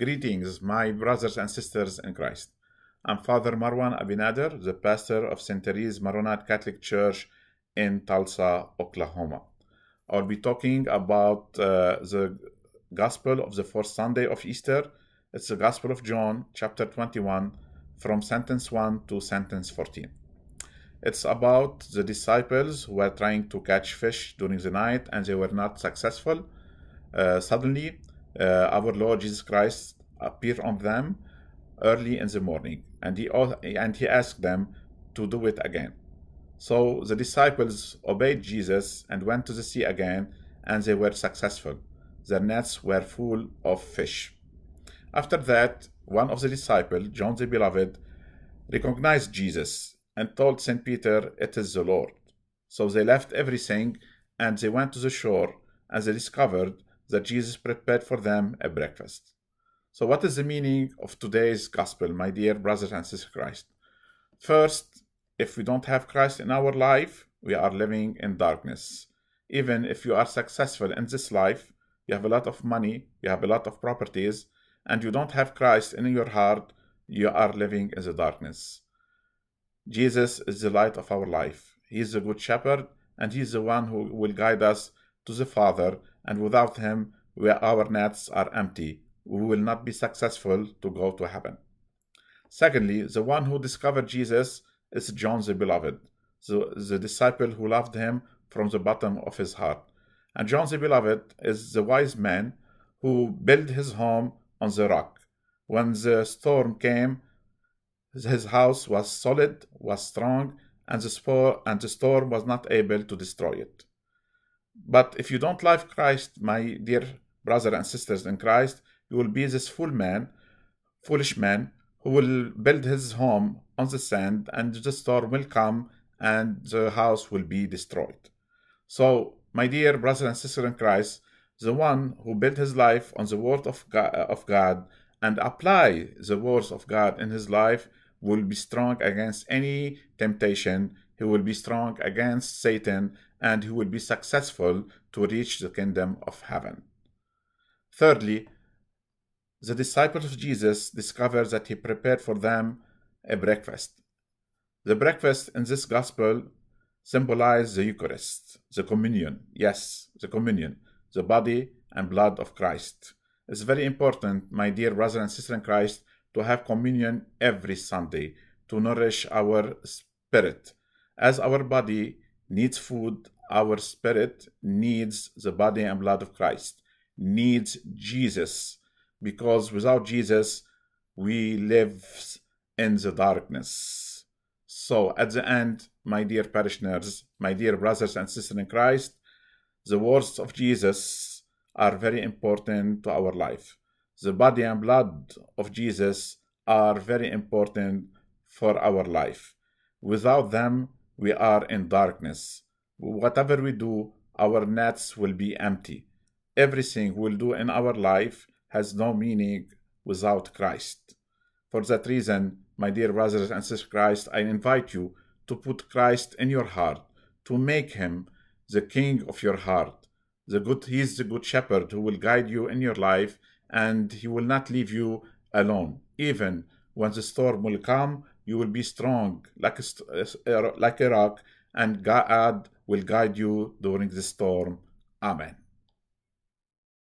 Greetings, my brothers and sisters in Christ. I'm Father Marwan Abi Nader, the pastor of St. Therese Maronite Catholic Church in Tulsa, Oklahoma. I'll be talking about uh, the Gospel of the fourth Sunday of Easter. It's the Gospel of John, chapter 21, from sentence 1 to sentence 14. It's about the disciples who were trying to catch fish during the night and they were not successful. Uh, suddenly, Uh, our Lord Jesus Christ appeared on them early in the morning, and he and he asked them to do it again. So the disciples obeyed Jesus and went to the sea again, and they were successful. Their nets were full of fish. After that, one of the disciples, John the Beloved, recognized Jesus and told St. Peter, It is the Lord. So they left everything and they went to the shore, and they discovered that Jesus prepared for them a breakfast. So, what is the meaning of today's gospel, my dear brothers and sisters Christ? First, if we don't have Christ in our life, we are living in darkness. Even if you are successful in this life, you have a lot of money, you have a lot of properties, and you don't have Christ in your heart, you are living in the darkness. Jesus is the light of our life. He is the good shepherd, and He is the one who will guide us to the Father, and without Him, where our nets are empty. We will not be successful to go to heaven. Secondly, the one who discovered Jesus is John the Beloved, the, the disciple who loved him from the bottom of his heart. And John the Beloved is the wise man who built his home on the rock. When the storm came, his house was solid, was strong, and the, spore, and the storm was not able to destroy it. But if you don't love Christ, my dear brother and sisters in Christ, you will be this fool man, foolish man, who will build his home on the sand, and the storm will come, and the house will be destroyed. So, my dear brother and sister in Christ, the one who built his life on the word of God, of God and apply the words of God in his life will be strong against any temptation. He will be strong against Satan and who will be successful to reach the kingdom of heaven. Thirdly, the disciples of Jesus discovered that he prepared for them a breakfast. The breakfast in this gospel symbolizes the Eucharist, the communion. Yes, the communion, the body and blood of Christ. It's very important, my dear brother and sister in Christ, to have communion every Sunday to nourish our spirit. As our body needs food, our spirit needs the body and blood of Christ, needs Jesus, because without Jesus, we live in the darkness. So, at the end, my dear parishioners, my dear brothers and sisters in Christ, the words of Jesus are very important to our life. The body and blood of Jesus are very important for our life. Without them, we are in darkness. Whatever we do, our nets will be empty. Everything we'll do in our life has no meaning without Christ. For that reason, my dear brothers and sisters Christ, I invite you to put Christ in your heart, to make him the king of your heart. The good, he is the good shepherd who will guide you in your life and he will not leave you alone. Even when the storm will come, you will be strong like a, uh, like a rock, and God will guide you during the storm. Amen.